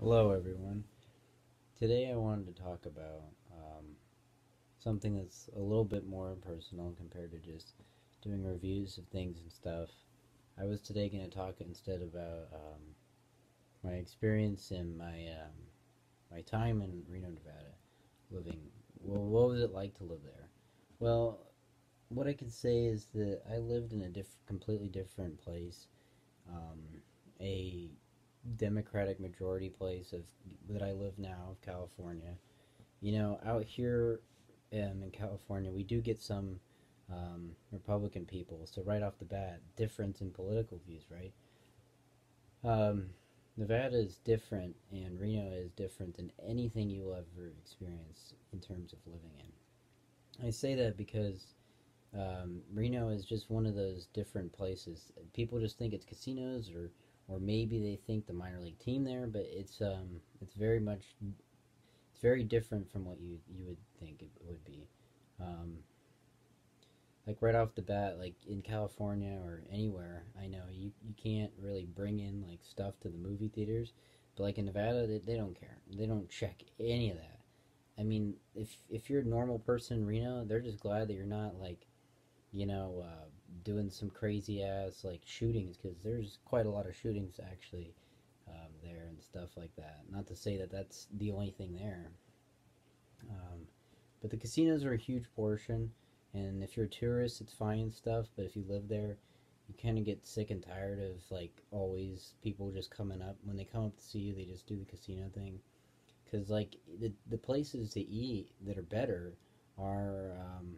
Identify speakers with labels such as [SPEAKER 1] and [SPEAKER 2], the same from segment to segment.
[SPEAKER 1] Hello, everyone. Today I wanted to talk about um, something that's a little bit more personal compared to just doing reviews of things and stuff. I was today going to talk instead about um, my experience and my um, my time in Reno, Nevada, living. Well, what was it like to live there? Well, what I can say is that I lived in a diff- completely different place, um, a Democratic majority place of that I live now of California. You know, out here um, in California, we do get some um, Republican people. So right off the bat, difference in political views, right? Um, Nevada is different, and Reno is different than anything you'll ever experience in terms of living in. I say that because um, Reno is just one of those different places. People just think it's casinos or or maybe they think the minor league team there, but it's um it's very much it's very different from what you you would think it would be. Um, like right off the bat, like in California or anywhere, I know you you can't really bring in like stuff to the movie theaters, but like in Nevada, they, they don't care. They don't check any of that. I mean, if if you're a normal person in Reno, they're just glad that you're not like, you know, uh, doing some crazy ass like shootings because there's quite a lot of shootings actually um, there and stuff like that. Not to say that that's the only thing there, um, but the casinos are a huge portion. And if you're a tourist, it's fine and stuff. But if you live there, you kind of get sick and tired of like always people just coming up. When they come up to see you, they just do the casino thing. Cause like the the places to eat that are better are um,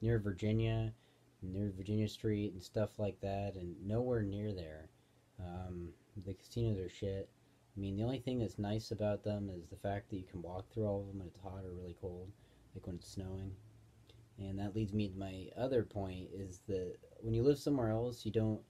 [SPEAKER 1] near Virginia near Virginia Street and stuff like that, and nowhere near there. Um, the casinos are shit. I mean, the only thing that's nice about them is the fact that you can walk through all of them when it's hot or really cold, like when it's snowing. And that leads me to my other point is that when you live somewhere else, you don't.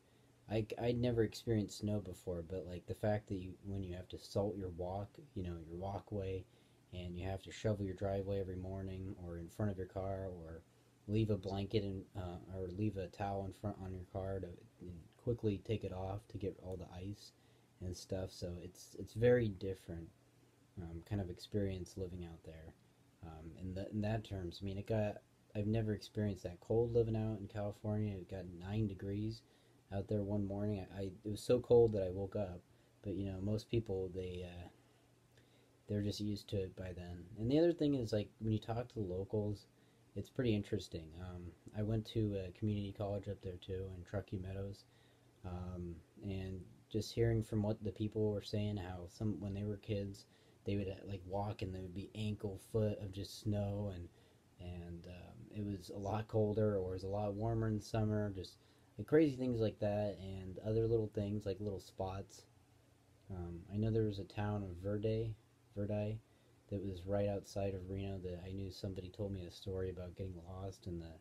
[SPEAKER 1] I I'd never experienced snow before, but like the fact that you when you have to salt your walk, you know, your walkway, and you have to shovel your driveway every morning or in front of your car or leave a blanket and uh, or leave a towel in front on your car to quickly take it off to get all the ice and stuff. So it's it's very different um, kind of experience living out there. Um, in, the, in that terms, I mean, it got I've never experienced that cold living out in California. It got nine degrees out there one morning. I, I it was so cold that I woke up. But you know, most people they uh, they're just used to it by then. And the other thing is like when you talk to the locals, it's pretty interesting. Um, I went to a community college up there too in Truckee Meadows, um, and just hearing from what the people were saying, how some when they were kids, they would uh, like walk and there would be ankle foot of just snow, and and um, it was a lot colder or it was a lot warmer in summer. Just like crazy things like that, and other little things like little spots. Um, I know there was a town of Verde, Verdi, that was right outside of Reno that I knew somebody told me a story about getting lost in the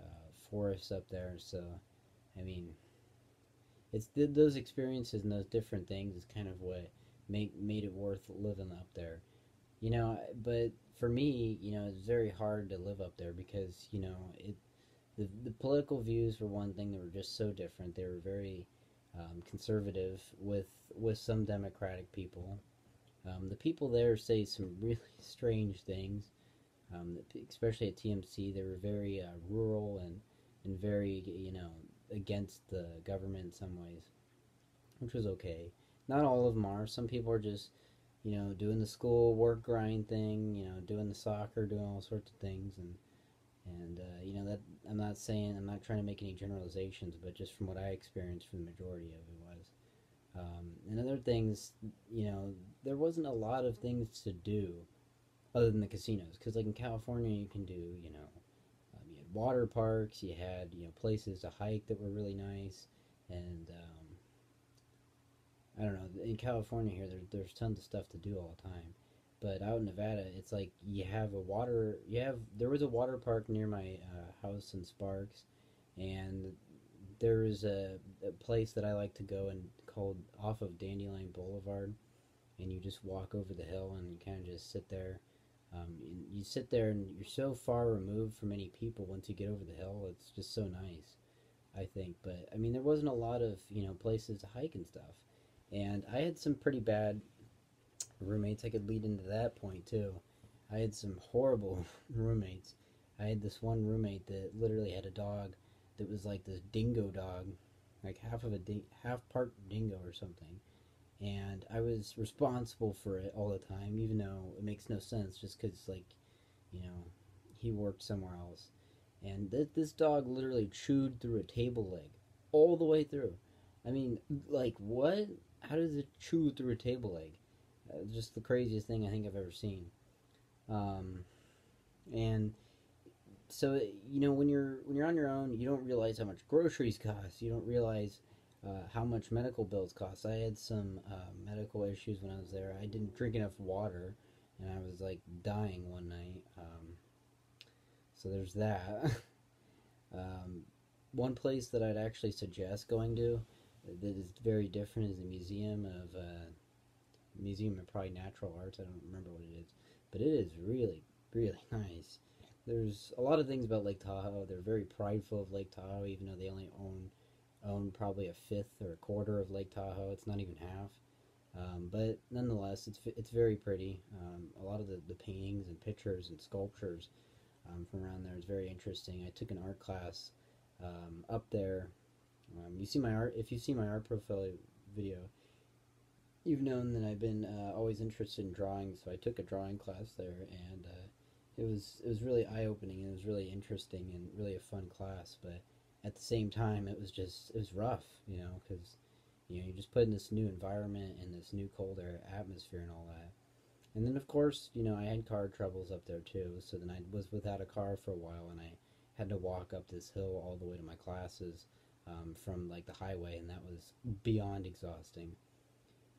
[SPEAKER 1] uh, forest up there. So, I mean, it's th- those experiences and those different things is kind of what make made it worth living up there. You know, but for me, you know, it's very hard to live up there because you know it. The, the political views were one thing that were just so different. They were very um, conservative with with some Democratic people, um, the people there say some really strange things, um, especially at TMC. They were very uh, rural and, and very, you know, against the government in some ways, which was okay. Not all of them are. Some people are just, you know, doing the school work grind thing, you know, doing the soccer, doing all sorts of things, and and uh, you know that I'm not saying I'm not trying to make any generalizations, but just from what I experienced, from the majority of it was. Um, and other things, you know, there wasn't a lot of things to do other than the casinos. Because, like in California, you can do, you know, um, you had water parks, you had, you know, places to hike that were really nice. And, um, I don't know, in California here, there, there's tons of stuff to do all the time. But out in Nevada, it's like you have a water, you have, there was a water park near my uh, house in Sparks. And there is a, a place that I like to go and called off of Dandini Boulevard, and you just walk over the hill and you kind of just sit there. Um, you, you sit there and you're so far removed from any people once you get over the hill. It's just so nice, I think. But I mean, there wasn't a lot of you know places to hike and stuff. And I had some pretty bad roommates. I could lead into that point too. I had some horrible roommates. I had this one roommate that literally had a dog that was like this dingo dog, like half of a ding- half part dingo or something. And I was responsible for it all the time, even though it makes no sense, just because like, you know, he worked somewhere else. And th- this dog literally chewed through a table leg, all the way through. I mean, like what? How does it chew through a table leg? Uh, just the craziest thing I think I've ever seen. Um, and so you know when you're when you're on your own, you don't realize how much groceries cost. You don't realize uh, how much medical bills cost. I had some uh, medical issues when I was there. I didn't drink enough water, and I was like dying one night. Um, so there's that. um, one place that I'd actually suggest going to that is very different is the Museum of uh, Museum of probably Natural Arts. I don't remember what it is, but it is really really nice. There's a lot of things about Lake Tahoe. They're very prideful of Lake Tahoe, even though they only own own probably a fifth or a quarter of Lake Tahoe. It's not even half. Um, but nonetheless, it's it's very pretty. Um, a lot of the, the paintings and pictures and sculptures um, from around there is very interesting. I took an art class um, up there. Um, you see my art if you see my art profile video. You've known that I've been uh, always interested in drawing, so I took a drawing class there, and uh, it was it was really eye opening. It was really interesting and really a fun class, but at the same time, it was just it was rough, you know, because you know you just put in this new environment and this new colder atmosphere and all that. And then of course, you know, I had car troubles up there too. So then I was without a car for a while, and I had to walk up this hill all the way to my classes um, from like the highway, and that was beyond exhausting.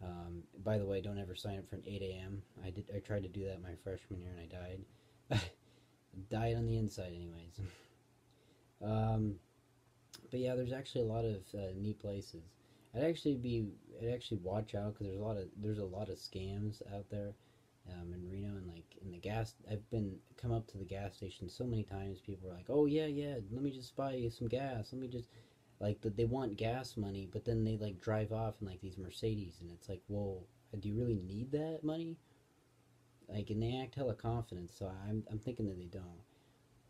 [SPEAKER 1] Um, by the way, don't ever sign up for an 8 a.m. I did. I tried to do that my freshman year, and I died. died on the inside, anyways. um, but yeah, there's actually a lot of uh, neat places. I'd actually be, I'd actually watch out because there's a lot of there's a lot of scams out there um, in Reno and like in the gas. I've been come up to the gas station so many times. People are like, "Oh yeah, yeah, let me just buy you some gas. Let me just." Like that, they want gas money, but then they like drive off in like these Mercedes, and it's like, whoa, do you really need that money? Like, and they act hella confident, so I'm, I'm thinking that they don't.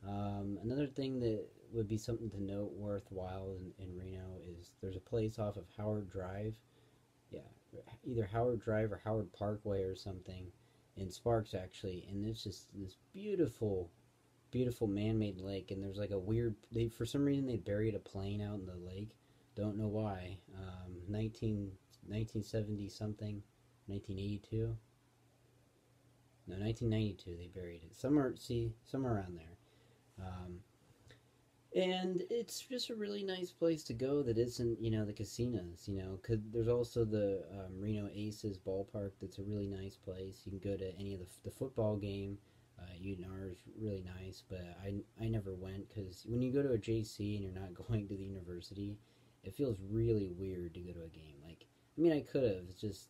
[SPEAKER 1] Um, another thing that would be something to note worthwhile in, in Reno is there's a place off of Howard Drive. Yeah, either Howard Drive or Howard Parkway or something in Sparks, actually. And it's just this beautiful, beautiful man made lake. And there's like a weird, they for some reason, they buried a plane out in the lake. Don't know why. Um, 19, 1970 something, 1982. No, 1992 they buried it. Somewhere, see, somewhere around there. Um, and it's just a really nice place to go that isn't, you know, the casinos, you know. Cause there's also the um, Reno Aces ballpark that's a really nice place. You can go to any of the, the football game. Uh, UNR is really nice, but I, I never went because when you go to a JC and you're not going to the university, it feels really weird to go to a game. Like, I mean, I could have. It's just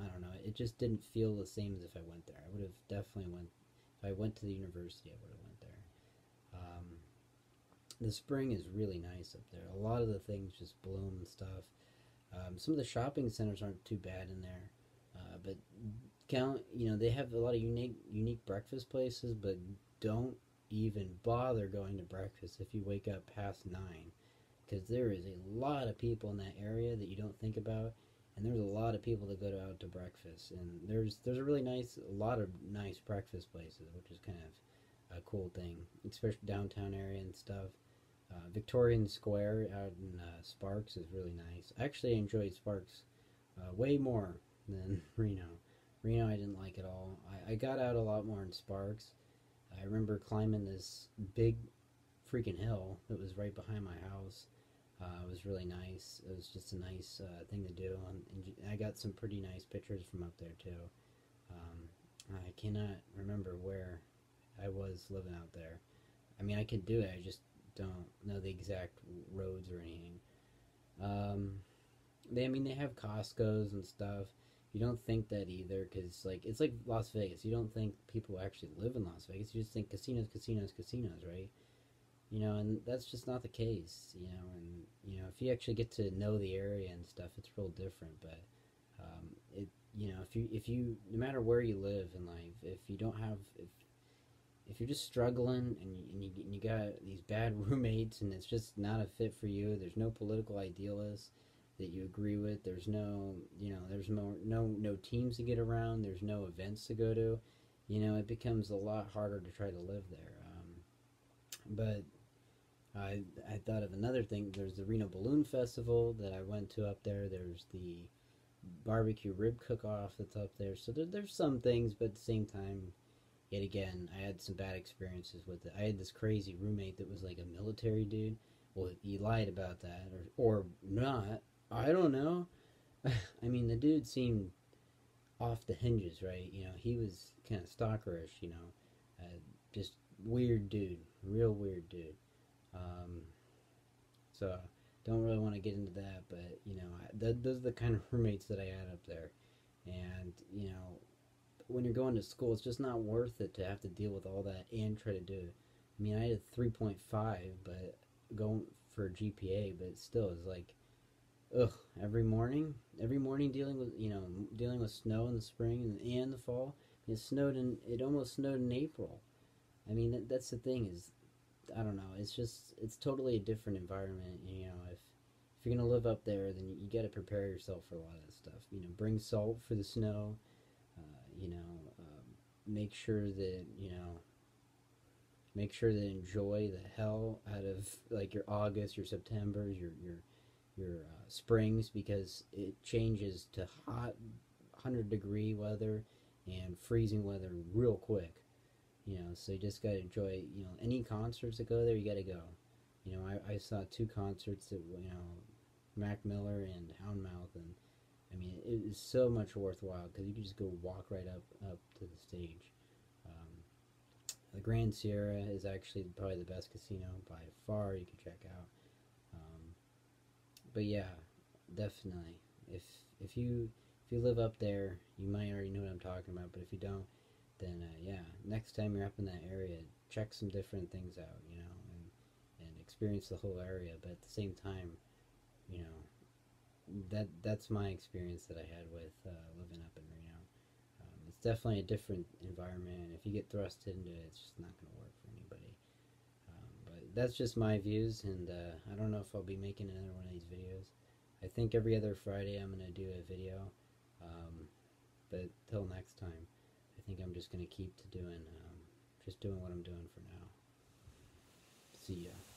[SPEAKER 1] I don't know. It just didn't feel the same as if I went there. I would have definitely went. If I went to the university, I would have went the spring is really nice up there. A lot of the things just bloom and stuff. Um, some of the shopping centers aren't too bad in there, uh, but count. You know, they have a lot of unique unique breakfast places, but don't even bother going to breakfast if you wake up past nine, because there is a lot of people in that area that you don't think about and there's a lot of people that go to, out to breakfast and there's there's a really nice a lot of nice breakfast places which is kind of a cool thing especially downtown area and stuff uh, Victorian Square out in uh, Sparks is really nice I actually enjoyed Sparks uh, way more than Reno Reno I didn't like at all I, I got out a lot more in Sparks I remember climbing this big freaking hill that was right behind my house uh, it was really nice. It was just a nice uh, thing to do, and, and, I got some pretty nice pictures from up there too. Um, I cannot remember where I was living out there. I mean, I could do it. I just don't know the exact roads or anything. Um, they, I mean, they have Costco's and stuff. You don't think that either, because like it's like Las Vegas. You don't think people actually live in Las Vegas. You just think casinos, casinos, casinos, right? you know, and that's just not the case, you know, and you know, if you actually get to know the area and stuff, it's real different. But it, you know, if you if you no matter where you live in life, if you don't have if you're just struggling and you, and you, and you got these bad roommates and it's just not a fit for you, there's no political idealists that you agree with. There's no, you know, there's no no no teams to get around. There's no events to go to. You know, it becomes a lot harder to try to live there. Um, but I I thought of another thing. There's the Reno Balloon Festival that I went to up there. There's the barbecue rib cook-off that's up there. So there, there's some things, but at the same time, yet again, I had some bad experiences with it. I had this crazy roommate that was like a military dude. Well, he lied about that, or or not. I don't know. I mean, the dude seemed off the hinges, right? You know, he was kind of stalkerish, you know, uh, just weird dude, real weird dude. Um, so don't really want to get into that, but you know, I, th- those are the kind of roommates that I had up there, and you know, when you're going to school, it's just not worth it to have to deal with all that and try to do it. I mean, I had a 3.5, but going for GPA, but still, it's like, ugh, every morning, every morning dealing with, you know, dealing with snow in the spring and, and the fall. It snowed in, it almost snowed in April. I mean, that, that's the thing is, I don't know. It's just it's totally a different environment. You know, if if you're gonna live up there, then you, you got to prepare yourself for a lot of that stuff. You know, bring salt for the snow. You know, um, make sure that you know. Make sure to enjoy the hell out of like your August, your September's, your your your uh, springs because it changes to hot, hundred degree weather and freezing weather real quick. You know, so you just gotta enjoy. You know, any concerts that go there, you gotta go. You know, I, I saw two concerts that you know, Mac Miller and Houndmouth, and I mean, it is so much worthwhile because you can just go walk right up up to the stage. Um, the Grand Sierra is actually probably the best casino by far you can check out. Um, but yeah, definitely. If if you if you live up there, you might already know what I'm talking about. But if you don't, then uh, yeah, next time you're up in that area, check some different things out, you know, and and experience the whole area. But at the same time, you know, that that's my experience that I had with uh, living up in Reno. Um, it's definitely a different environment, if you get thrust into it, it's just not going to work for anybody. Um, but that's just my views, and uh, I don't know if I'll be making another one of these videos. I think every other Friday I'm going to do a video. Um, but till next time I think I'm just going to keep to doing, um, just doing what I'm doing for now. See ya.